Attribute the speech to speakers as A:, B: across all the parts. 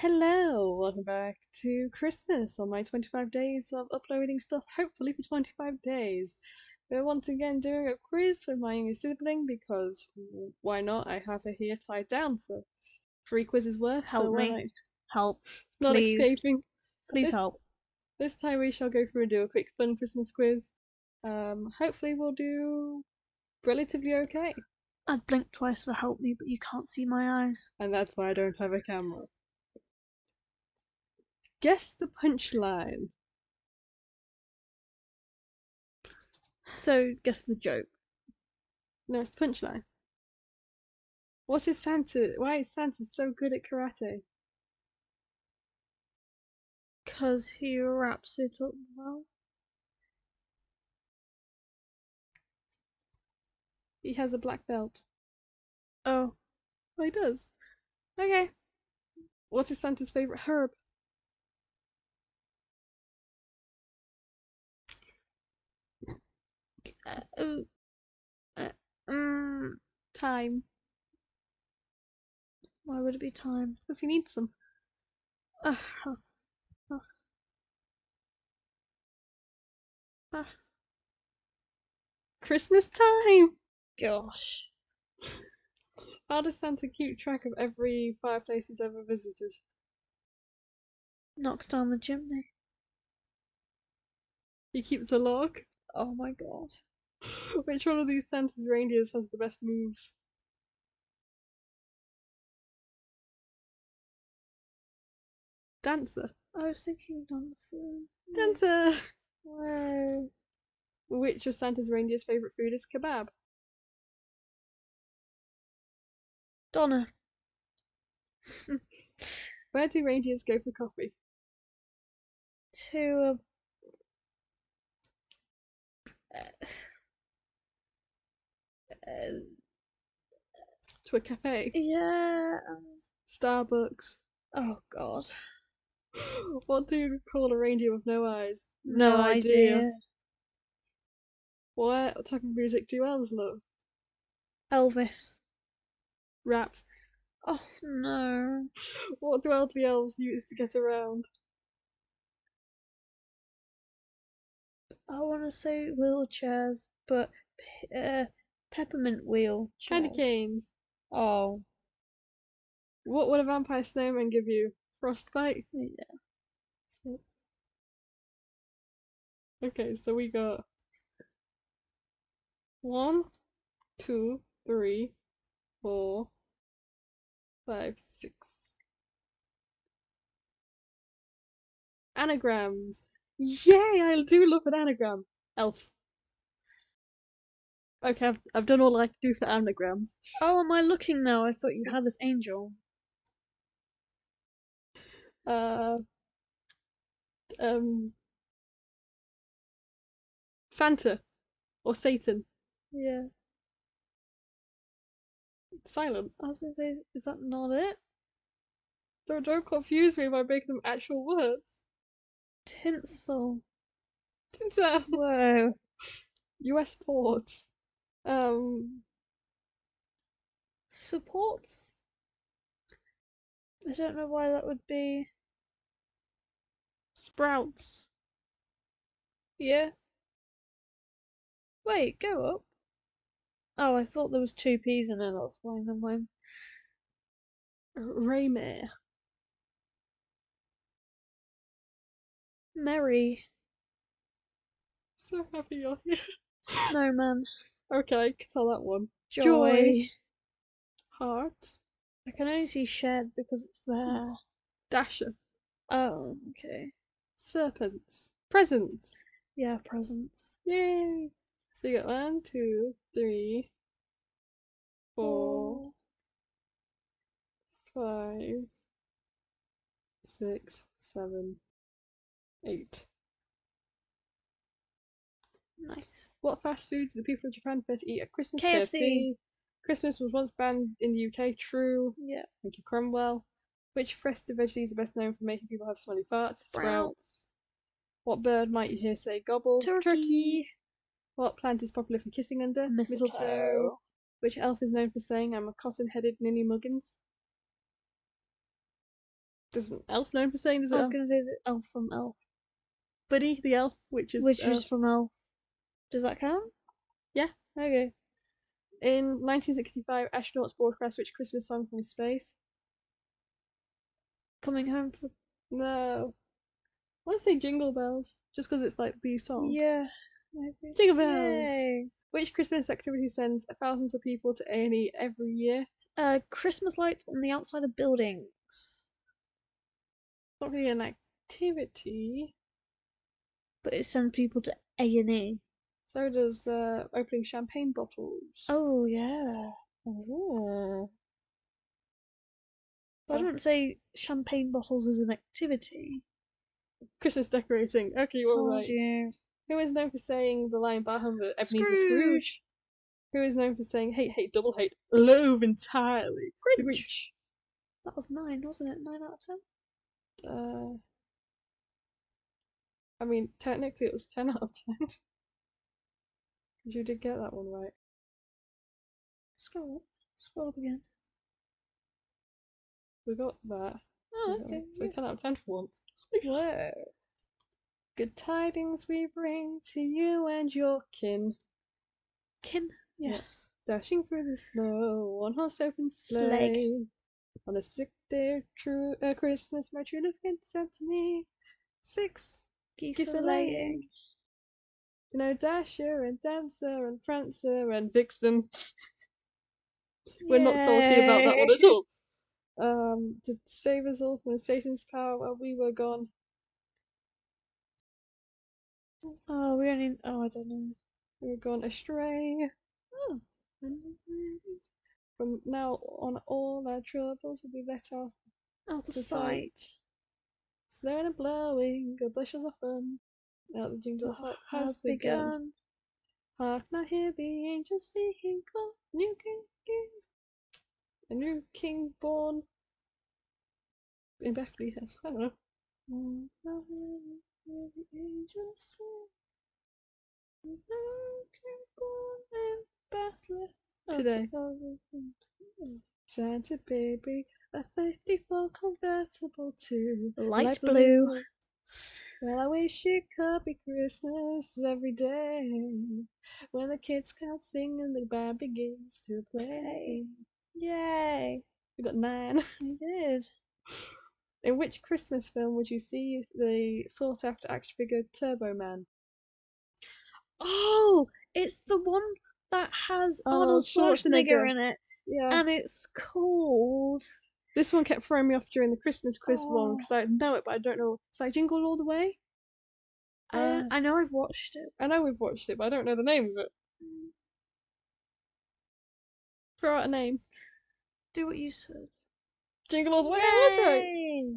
A: Hello, welcome back to Christmas on my 25 days of uploading stuff, hopefully for 25 days. We're once again doing a quiz with my younger sibling because why not? I have her here tied down for three quizzes worth.
B: Help
A: so
B: me.
A: not?
B: Help.
A: Not
B: Please.
A: escaping.
B: Please
A: This-
B: help.
A: This time we shall go through and do a quick fun Christmas quiz. Um, hopefully we'll do relatively okay.
B: I'd blink twice for help me, but you can't see my eyes.
A: And that's why I don't have a camera. Guess the punchline.
B: So, guess the joke.
A: No, it's the punchline. What is Santa? Why is Santa so good at karate?
B: Because he wraps it up well.
A: He has a black belt.
B: Oh,
A: Oh, he does. Okay. What is Santa's favorite herb?
B: Uh, uh, uh, mm,
A: Time.
B: why would it be time?
A: Because he needs some.
B: Uh, huh.
A: Christmas time!
B: gosh.
A: How does Santa keep track of every fireplace he's ever visited?
B: Knocks down the chimney.
A: He keeps a log.
B: Oh my god.
A: Which one of these Santa's reindeers has the best moves? Dancer.
B: I was thinking dancer.
A: Dancer!
B: Wow.
A: Which of Santa's reindeer's favourite food is kebab?
B: Donner.
A: Where do reindeers go for coffee?
B: To a. Uh,
A: To a cafe?
B: yeah.
A: Starbucks.
B: Oh god.
A: What do you call a reindeer with no eyes?
B: No, idea.
A: What type of music do elves love?
B: Elvis.
A: Rap.
B: Oh no.
A: What do elderly elves use to get around?
B: I want to say wheelchairs, but uh, peppermint wheel.
A: Candy canes.
B: Oh,
A: What would a vampire snowman give you? Frostbite?
B: yeah.
A: Okay, so we got one, two, three, four, five, six. Anagrams. Yay! I do love an anagram. Elf. Okay, I've, I've done all I can do for anagrams.
B: Oh, am I looking now? I thought you had this angel.
A: Uh, um, Santa or Satan.
B: Yeah.
A: Silent.
B: I was gonna say, is that not it?
A: Don't, don't confuse me by making them actual words.
B: Tinsel.
A: Tinsel.
B: Whoa.
A: US ports. Um,
B: Supports. I don't know why that would be.
A: sprouts.
B: Yeah. Wait, go up. Oh, I thought there was two P's in it. That's why. Never mind.
A: Raymare.
B: Merry
A: So happy you're here.
B: snowman.
A: Okay, I can tell that one.
B: Joy.
A: Joy. Heart.
B: I can only see shed because it's there.
A: Dasher.
B: Oh, okay.
A: Serpents. Presents.
B: Yeah, presents.
A: Yay! So you got one, two, three, four, five, six, seven, eight.
B: Nice.
A: What fast food do the people of Japan prefer to eat at Christmas?
B: KFC.
A: Christmas was once banned in the UK. True.
B: Yeah.
A: Thank you, Cromwell. Which festive vegetable are best known for making people have smelly farts?
B: Sprouts.
A: What bird might you hear say gobble?
B: Turkey.
A: What plant is popular for kissing under?
B: Mistletoe.
A: Which elf is known for saying, I'm a cotton headed Ninny Muggins? There's an elf known for saying there's
B: I was
A: elf.
B: gonna say is it Elf from Elf,
A: Buddy the elf, which is
B: which
A: uh,
B: is from Elf. Does that count?
A: Yeah.
B: Okay.
A: in 1965 astronauts broadcast which Christmas song from space?
B: Coming home for
A: No. I want to say Jingle Bells, just because it's like the song.
B: yeah. Maybe.
A: Jingle Bells.
B: Yay.
A: Which Christmas activity sends thousands of people to A&E every year?
B: Uh, Christmas lights on the outside of buildings.
A: Not really an activity.
B: But it sends people to A and E.
A: So does uh, opening champagne bottles.
B: Oh yeah. Oh. I don't say champagne bottles is an activity.
A: Christmas decorating. Okay, you're
B: Told
A: right.
B: you.
A: Who is known for saying the line by Humber, Ebenezer Scrooge?
B: Scrooge.
A: Who is known for saying hate, hate, double hate, loathe entirely?
B: Grinch.
A: Grinch.
B: That was nine, wasn't it? Nine out of ten.
A: Uh, I mean, technically it was 10 out of 10. you did get that one right.
B: Scroll up. Scroll up again.
A: We got that.
B: Oh, okay.
A: So 10 out of 10 for once. Whoa. Good tidings we bring to you and your kin.
B: Kin.
A: Yeah.
B: Yes.
A: Dashing through the snow one horse open sleigh. On a sick day of true uh, Christmas, my true love had sent to me six
B: Geese,
A: geese You know, Dasher and Dancer and Prancer and Vixen. We're not salty about that one at all. Um, to save us all from Satan's power while we were gone.
B: Oh, we only. Oh, I don't know.
A: We were gone astray.
B: Oh.
A: From now on, all our troubles will be let off
B: Out of sight.
A: sight. Snowing and blowing, good bushels of fun. Now the jingle hop has begun. Hark now hear the angels singing, come, new king is a new king born in Bethlehem. I don't know.
B: Now hear the angels sing, a new king born in Bethlehem.
A: Today. Santa baby, a 54 convertible to
B: Light blue.
A: Well, I wish it could be Christmas every day when the kids can't sing and the band begins to play.
B: Yay!
A: We got nine.
B: I did.
A: In which Christmas film would you see the sought after action figure Turbo Man?
B: Oh, it's the one that has
A: Oh,
B: Arnold
A: Schwarzenegger.
B: Schwarzenegger in it,
A: Yeah.
B: and it's called.
A: This one kept throwing me off during the Christmas quiz one
B: Oh.
A: because I know it, but I don't know. It's like Jingle All the Way.
B: I,
A: Uh,
B: I know I've watched it.
A: I know we've watched it, but I don't know the name of it. Throw out a name.
B: Do what you said.
A: Jingle All the Way. I was right.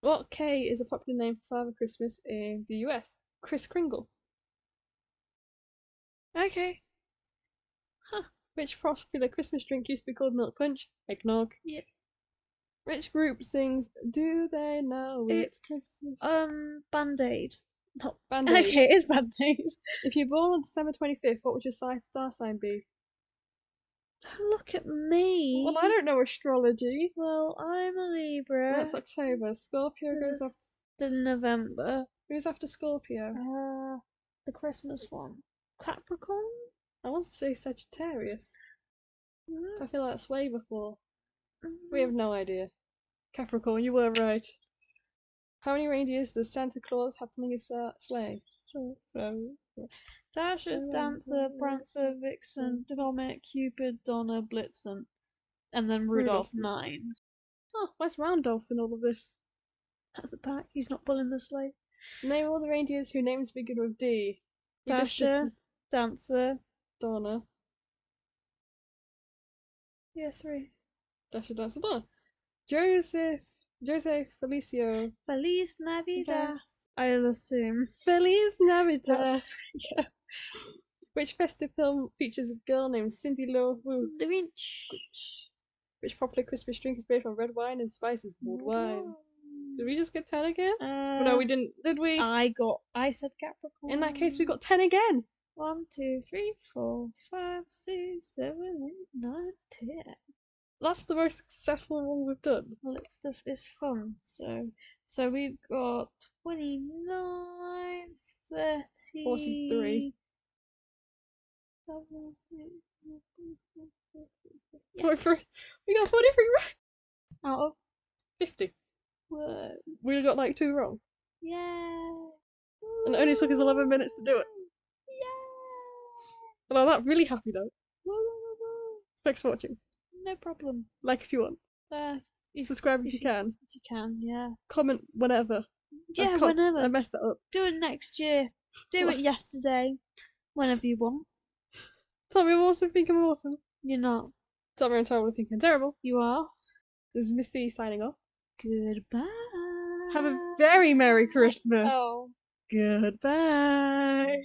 A: What K is a popular name for Father Christmas in the US? Kris Kringle.
B: Okay.
A: Which popular Christmas drink used to be called milk punch? Eggnog.
B: Yeah.
A: Which group sings Do They Know It's, Christmas?
B: Um, Band Aid.
A: Band-Aid.
B: Okay, it's Band Aid.
A: If you're born on December 25th, what would your star sign be?
B: Don't look at me.
A: Well, I don't know astrology.
B: Well, I'm a Libra.
A: That's October. Scorpio goes off.
B: is the November.
A: Who's after Scorpio?
B: Uh, the Christmas one. Capricorn?
A: I want to say Sagittarius. I feel like that's way before. We have no idea. Capricorn, you were right. How many reindeers does Santa Claus have pulling his uh, sleigh?
B: Dasher, Dancer, Prancer, Vixen, Comet, Cupid, Donner, Blitzen, and then Rudolph,
A: Rudolph.
B: nine.
A: Oh, where's Randolph in all of this?
B: At the back, he's not pulling the sleigh.
A: Name all the reindeers whose names begin with D. We just did
B: Dasher, Dancer.
A: Donner.
B: Yes, three.
A: Dasher, Dancer, Donner. Joseph. Joseph Felicio.
B: Feliz Navidad. I'll assume.
A: Feliz Navidad. Yeah. Which festive film features a girl named Cindy Lou Who?
B: the Grinch.
A: Which popular Christmas drink is based on red wine and spices mulled wine? Did we just get 10 again?
B: Uh,
A: no, we didn't. Did we?
B: I got. I said Capricorn.
A: In that case, we got 10 again.
B: One, two, three, four, five, six, seven, eight, nine, ten.
A: that's the most successful one we've done.
B: Well, it's the it's fun. So so we've got 29, 30,
A: 43.
B: Yeah.
A: We got 43 right.
B: Out of
A: 50.
B: work.
A: We got like two wrong.
B: Yeah.
A: And it only took us 11 minutes to do it. And on that really happy note, thanks for watching.
B: No problem.
A: Like if you want.
B: Uh,
A: Subscribe if you can.
B: if you can, yeah.
A: Comment whenever. I
B: Yeah,
A: can't-
B: whenever.
A: I messed that up.
B: Do it next year. Do it yesterday. Whenever you want.
A: Tell me I'm awesome, think I'm awesome.
B: You're not.
A: Tell me I'm terrible, think I'm terrible.
B: You are.
A: This is Miss C signing off.
B: Goodbye.
A: Have a very Merry Christmas.
B: Oh.
A: Goodbye.